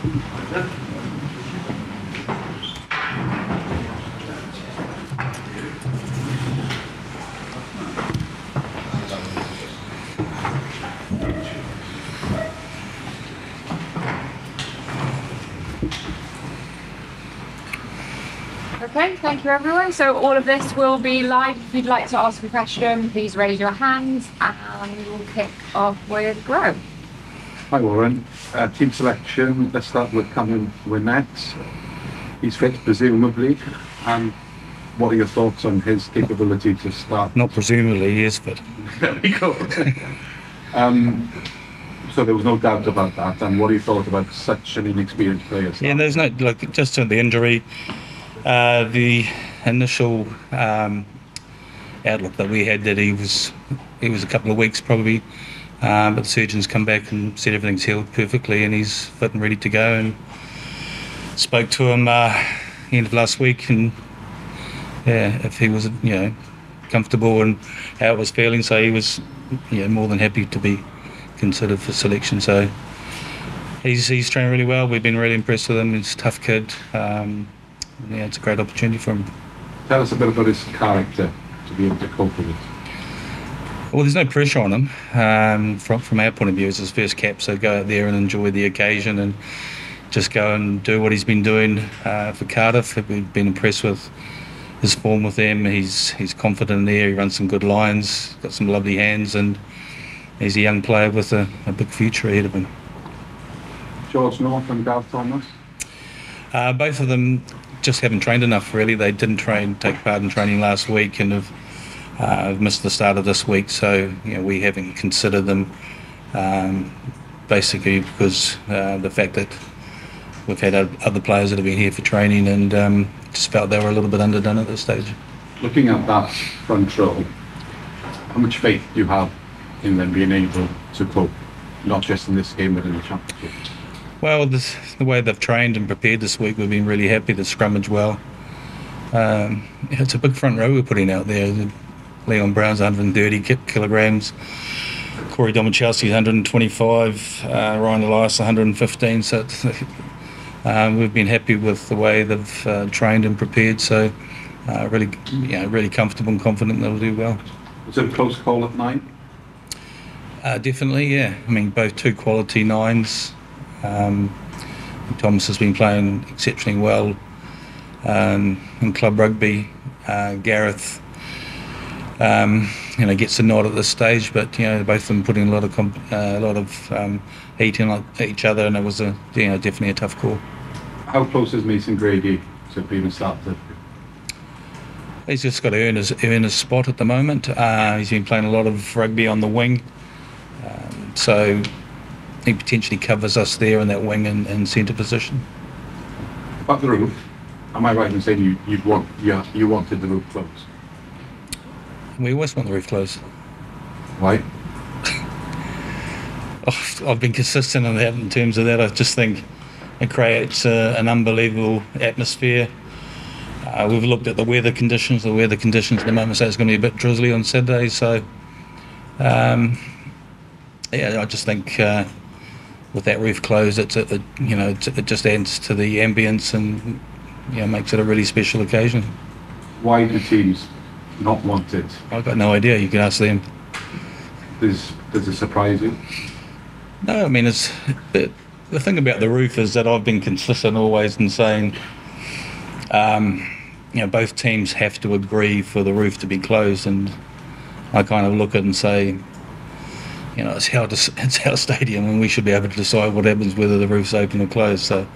Okay, thank you everyone. So all of this will be live. If you'd like to ask a question, please raise your hands and we'll kick off with Grow. Hi Warren. Uh, team selection, let's start with Cameron Winnett. He's fit presumably. And what are your thoughts on his capability to start? Not presumably, he is fit. There we go. um, so there was no doubt about that. And what are your thoughts about such an inexperienced player? Yeah, there's no like just on the injury, uh, the initial um, outlook that we had that he was he was a couple of weeks probably, uh, but the surgeons come back and said everything's healed perfectly and he's fit and ready to go. And spoke to him uh, end of last week and yeah, if he was you know comfortable and how it was feeling, so he was yeah more than happy to be considered for selection. So he's he's trained really well. We've been really impressed with him. He's a tough kid. Um, yeah, it's a great opportunity for him. Tell us a bit about his character to be able to it. Well, there's no pressure on him. Um, from from our point of view, it's his first cap, so go out there and enjoy the occasion and just go and do what he's been doing uh, for Cardiff. We've been impressed with his form with them. He's he's confident there. He runs some good lines, got some lovely hands, and he's a young player with a, a big future ahead of him. George North and Gav Thomas. Uh, both of them just haven't trained enough. Really, they didn't train, take part in training last week, and have uh, I've missed the start of this week. So you know, we haven't considered them um, basically because uh, the fact that we've had other players that have been here for training and um, just felt they were a little bit underdone at this stage. Looking at that front row, how much faith do you have in them being able to cope, not just in this game but in the championship? Well, this, the way they've trained and prepared this week, we've been really happy. They scrummage well. Um, it's a big front row we're putting out there. Leon Brown's 130 kilograms. Corey Domachowski's 125. Uh, Ryan Elias 115. So um, we've been happy with the way they've uh, trained and prepared. So uh, really, you know, really comfortable and confident they'll do well. Was it a close call at nine? Uh, definitely, yeah. I mean, both two quality nines. Um, Tomos has been playing exceptionally well um, in club rugby. Uh, Gareth, um, you know, gets a nod at this stage, but you know, both of them putting a lot of comp- uh, a lot of um, heat in each other, and it was a you know definitely a tough call. How close is Mason Grady to being a starter? He's just got to earn his earn his spot at the moment. Uh, he's been playing a lot of rugby on the wing, um, so he potentially covers us there in that wing and, and centre position. About the roof, am I right in saying you you'd want yeah you wanted the roof closed? We always want the roof closed. Why? Oh, I've been consistent on that in terms of that. I just think it creates uh, an unbelievable atmosphere. Uh, we've looked at the weather conditions. The weather conditions at the moment say it's going to be a bit drizzly on Saturday. So, um, yeah, I just think uh, with that roof closed, it's a, it, you know it, it just adds to the ambience and you know makes it a really special occasion. Why do teams not wanted? I've got no idea. You can ask them. Does does it surprise you? No, I mean it's the, the thing about the roof is that I've been consistent always in saying, um, you know, both teams have to agree for the roof to be closed, and I kind of look at it and say, you know, it's our it's our stadium, and we should be able to decide what happens whether the roof's open or closed. So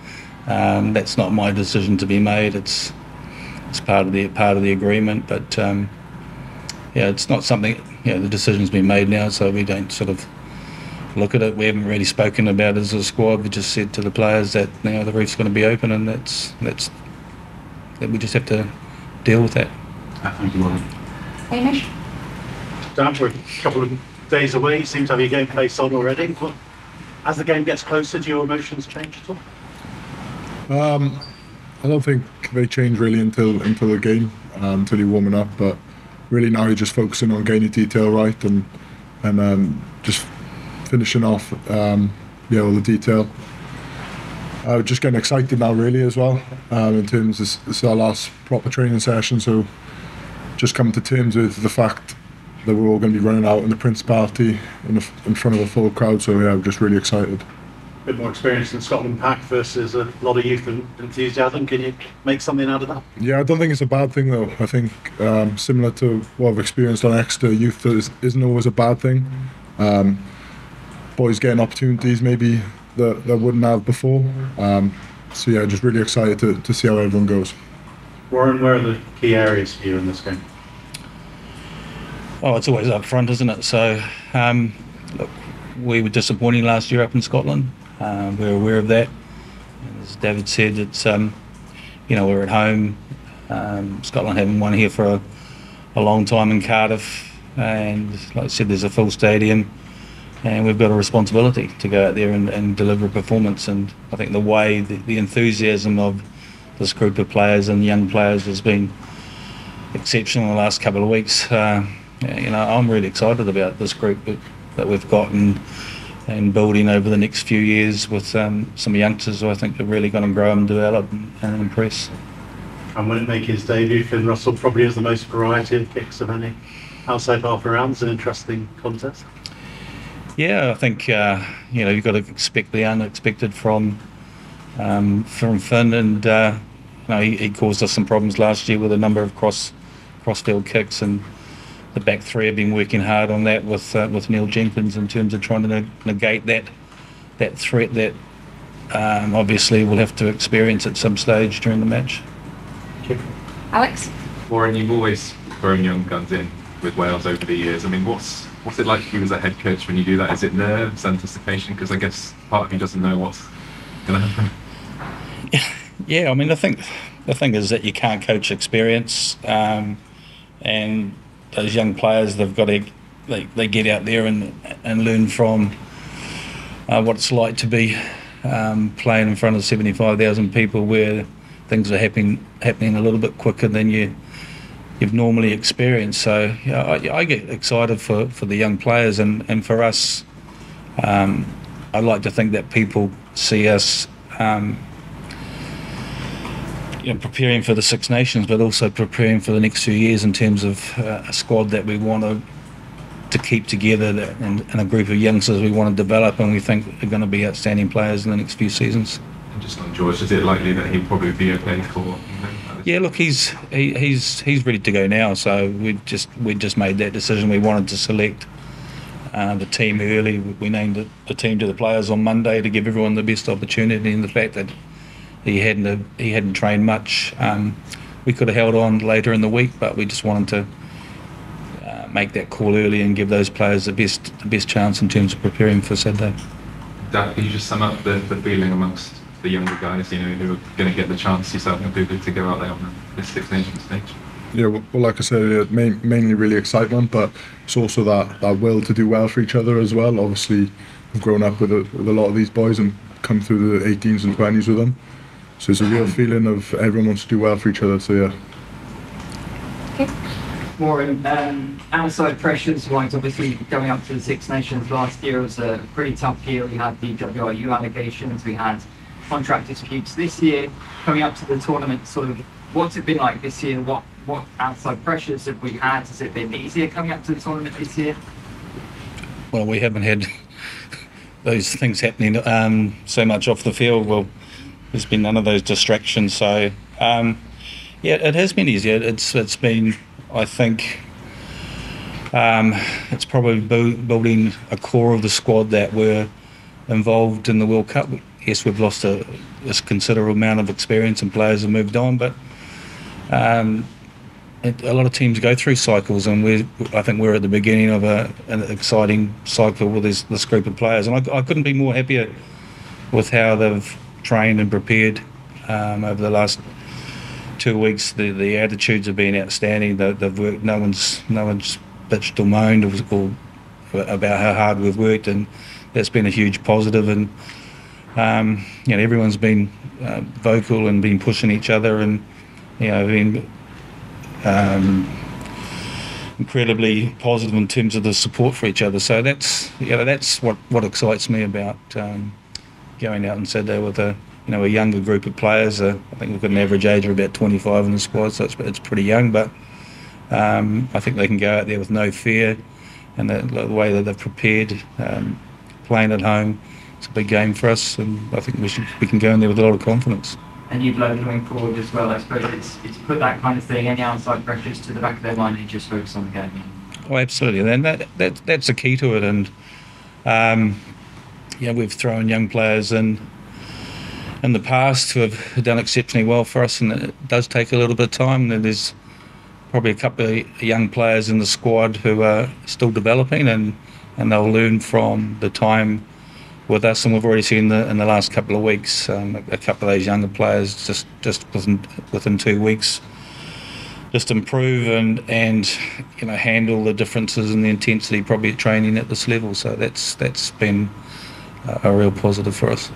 um, that's not my decision to be made. It's it's part of the part of the agreement, but um, yeah, it's not something. You know, the decision's been made now, so we don't sort of look at it. We haven't really spoken about it as a squad. We just said to the players that you know the roof's going to be open, and that's that's that we just have to deal with that. Thank you, Warren. Hamish? Dan, we're a couple of days away. You seem to have your game face on already. What, as the game gets closer, do your emotions change at all? Um, I don't think they change really until until the game, um, until you're warming up. But really now you're just focusing on getting the detail right and and um, just finishing off, um, yeah, all the detail. uh, just getting excited now, really, as well. Um, in terms of this, is our last proper training session, so just coming to terms with the fact that we're all going to be running out in the Principality in, the, in front of a full crowd. So yeah, I'm just really excited. Bit more experience in Scotland Pack versus a lot of youth and enthusiasm. Can you make something out of that? Yeah, I don't think it's a bad thing though. I think um, similar to what I've experienced on Exeter, youth is, isn't always a bad thing. Um, boys getting opportunities maybe that, that wouldn't have before. Um, so yeah, just really excited to, to see how everyone goes. Warren, where are the key areas for you in this game? Oh, it's always up front, isn't it? So, um, look, we were disappointing last year up in Scotland. Uh, we're aware of that. As Dafydd said, it's um, you know we're at home. Um, Scotland haven't won here for a, a long time in Cardiff, and like I said, there's a full stadium, and we've got a responsibility to go out there and, and deliver a performance. And I think the way the, the enthusiasm of this group of players and young players has been exceptional in the last couple of weeks. Uh, you know, I'm really excited about this group that, that we've got and, and building over the next few years with um, some youngsters who I think are really going to grow and develop and, and impress. And when it make his debut, Finn Russell probably has the most variety of kicks of any outside half around. It's an interesting contest. Yeah, I think uh, you know you've got to expect the unexpected from um, from Finn, and uh, you know, he, he caused us some problems last year with a number of cross crossfield kicks, and the back three have been working hard on that with uh, with Neil Jenkins in terms of trying to ne- negate that that threat that um, obviously we'll have to experience at some stage during the match. Alex? Warren, you've always thrown young guns in with Wales over the years. I mean, what's what's it like for you as a head coach when you do that? Is it nerves, anticipation? Because I guess part of you doesn't know what's going to happen. Yeah, I mean, I think the thing is that you can't coach experience, um, and those young players they've got to they, they get out there and and learn from uh, what it's like to be um, playing in front of seventy five thousand people, where things are happening happening a little bit quicker than you you've normally experienced. So yeah, I, I get excited for, for the young players and, and for us. Um, I like to think that people see us um, you know, preparing for the Six Nations, but also preparing for the next few years in terms of uh, a squad that we want to to keep together that, and, and a group of youngsters we want to develop and we think are going to be outstanding players in the next few seasons. And just on George, is it likely that he'll probably be okay for? Yeah, look, he's he, he's he's ready to go now. So we just we just made that decision. We wanted to select uh, the team early. We named the, the team to the players on Monday to give everyone the best opportunity. And the fact that he hadn't he hadn't trained much, um, we could have held on later in the week, but we just wanted to. uh, Make that call early and give those players the best the best chance in terms of preparing for Saturday. Dan, can you just sum up the, the feeling amongst the younger guys, you know, who are going to get the chance, yourself included, to go out there on the, the Six Nations stage? Yeah, well, well, like I said, uh, main, mainly really excitement, but it's also that, that will to do well for each other as well. Obviously, I've grown up with a, with a lot of these boys and come through the 18s and 20s with them. So it's a real feeling of everyone wants to do well for each other. So yeah. Warren, um, outside pressures wise, obviously going up to the Six Nations last year was a pretty tough year. We had the WRU allegations, we had contract disputes. This year, coming up to the tournament, sort of, what's it been like this year? What what outside pressures have we had? Has it been easier coming up to the tournament this year? well, we haven't had those things happening um, so much off the field. Well, there's been none of those distractions. So, um, yeah, it has been easier. It's it's been, I think, um, it's probably bu- building a core of the squad that were involved in the World Cup. Yes, we've lost a, a considerable amount of experience and players have moved on, but um, it, a lot of teams go through cycles, and we I think we're at the beginning of a, an exciting cycle with this, this group of players, and I, I couldn't be more happier with how they've trained and prepared um, over the last two weeks. The the attitudes have been outstanding. They, they've worked. No one's no one's bitched or moaned or about how hard we've worked, and that's been a huge positive. And um, you know everyone's been uh, vocal and been pushing each other, and you know been um, incredibly positive in terms of the support for each other. So that's you know that's what what excites me about um, going out on Saturday with a you know, a younger group of players. Uh, I think we've got an average age of about 25 in the squad, so it's, it's pretty young. But um, I think they can go out there with no fear, and the, the way that they've prepared, um, playing at home, it's a big game for us, and I think we should we can go in there with a lot of confidence. And you've learned coming forward as well, I suppose it's, it's put that kind of thing, any outside pressures to the back of their mind and just focus on the game. Oh, absolutely. And that, that that's the key to it. And um, yeah, we've thrown young players in in the past who have done exceptionally well for us, and it does take a little bit of time. There's probably a couple of young players in the squad who are still developing, and and they'll learn from the time with us. And we've already seen the, in the last couple of weeks um, a, a couple of those younger players just just within within two weeks just improve and and you know handle the differences in the intensity probably at training at this level. So that's that's been a, a real positive for us.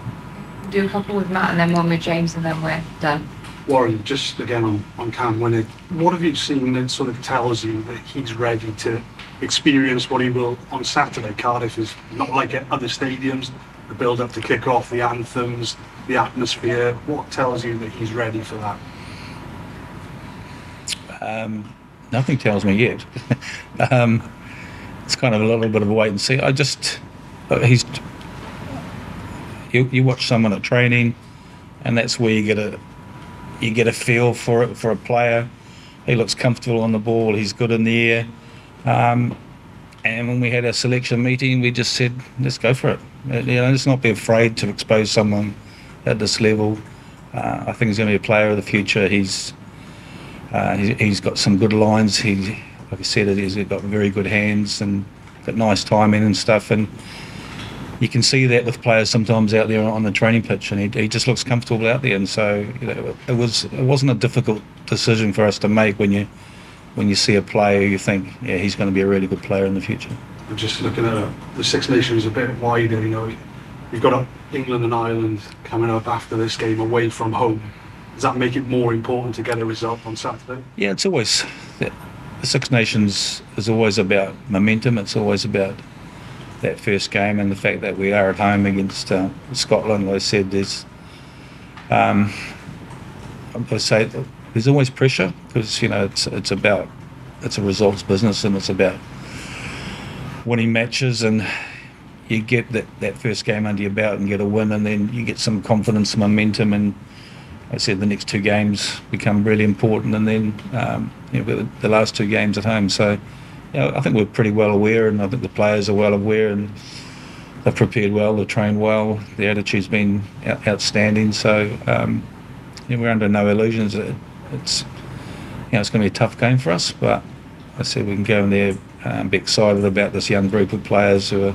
Do a couple with Matt and then one with James and then we're done. Warren, just again on, on Cam Winnett, what have you seen that sort of tells you that he's ready to experience what he will on Saturday? Cardiff is not like at other stadiums, the build up to kick off, the anthems, the atmosphere. What tells you that he's ready for that? Um, nothing tells me yet. um, it's kind of a little bit of a wait and see. I just uh, he's you, you watch someone at training, and that's where you get a you get a feel for it for a player. He looks comfortable on the ball. He's good in the air. Um, and when we had our selection meeting, we just said, let's go for it. Uh, You know, let's not be afraid to expose someone at this level. Uh, I think he's going to be a player of the future. He's uh, he, he's got some good lines. He, like I said, he's got very good hands and got nice timing and stuff. And you can see that with players sometimes out there on the training pitch, and he, he just looks comfortable out there. And so you know, it was it wasn't a difficult decision for us to make when you when you see a player, you think, yeah, he's going to be a really good player in the future. I'm just looking at uh, the Six Nations a bit wider, you know. You've got England and Ireland coming up after this game away from home. Does that make it more important to get a result on Saturday? Yeah, it's always the Six Nations is always about momentum. It's always about that first game and the fact that we are at home against uh, Scotland. Like I said, there's um, I say there's always pressure because you know it's it's about it's a results business and it's about winning matches and you get that, that first game under your belt and get a win and then you get some confidence and momentum and I said the next two games become really important, and then um, you know, the last two games at home. So, you know, I think we're pretty well aware, and I think the players are well aware, and they've prepared well, they've trained well, the attitude's been out, outstanding. So, um, you know, we're under no illusions. It, it's you know, it's going to be a tough game for us, but I said we can go in there and be excited about this young group of players who are.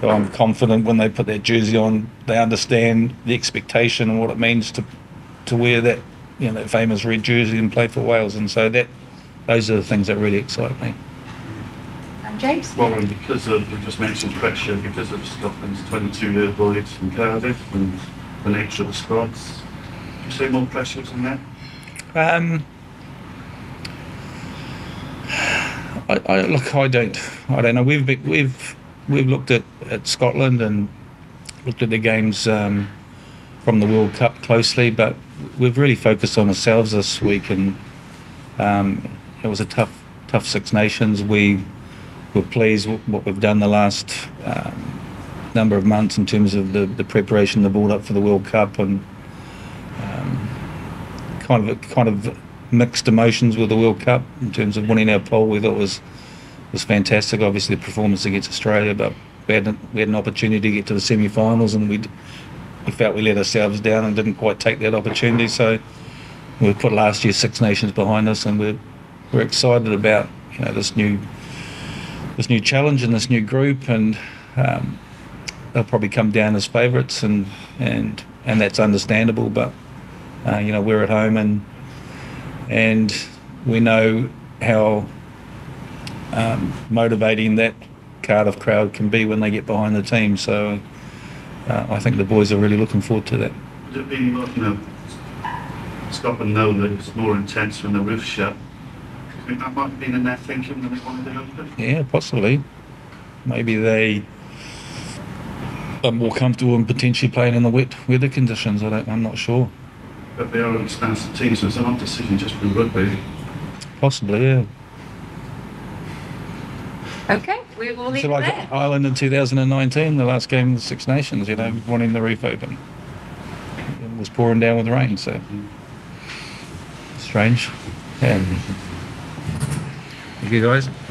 who I'm confident when they put their jersey on, they understand the expectation and what it means to to wear that you know that famous red jersey and play for Wales, and so that those are the things that really excite me. And James? Well, and because of, we just mentioned pressure, because of Scotland's 22 year voyage from Cardiff and the nature of the squads, do you see more pressures than that? Um, I, I look, I don't, I don't know. We've been, we've we've looked at, at Scotland and looked at the games um, from the World Cup closely, but we've really focused on ourselves this week, and um, it was a tough, tough Six Nations. We were pleased with what we've done the last um, number of months in terms of the, the preparation, the build up for the World Cup, and um, kind of kind of mixed emotions with the World Cup in terms of winning our poll. We thought was was fantastic. Obviously, the performance against Australia, but we had an, we had an opportunity to get to the semi-finals, and we we felt we let ourselves down and didn't quite take that opportunity. So we put last year's Six Nations behind us, and we're we're excited about you know this new this new challenge and this new group, and um, they'll probably come down as favourites, and and and that's understandable. But uh, you know we're at home, and and we know how um, motivating that Cardiff crowd can be when they get behind the team. So uh, I think the boys are really looking forward to that. Would it be, you know, Scotland know that it's more intense when the roof's shut? Do think that might have been in their thinking when they wanted it open? Yeah, possibly. Maybe they are more comfortable in potentially playing in the wet weather conditions. I don't, I'm not sure. But they are an expansive team, so it's an odd decision just for rugby. Possibly, yeah. Okay, we will leave So it like there. Ireland in 2019, the last game of the Six Nations, you know, wanting the roof open. It was pouring down with rain, so mm. strange. Yeah. Thank you guys.